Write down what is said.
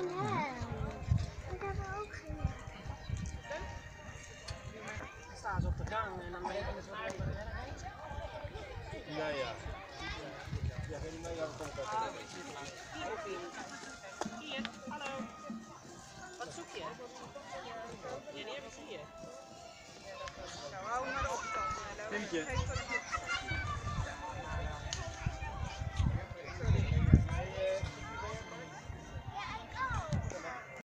geen hel. Ik heb er ook geen helm. Dan staan ze op de gang en dan ben je breken ze uit. Ja, ja. Ja, geen niet mee, het komt Hier, hallo. Wat zoek je? Ja, die hebben ze hier. Nou, hou maar op. Dank je.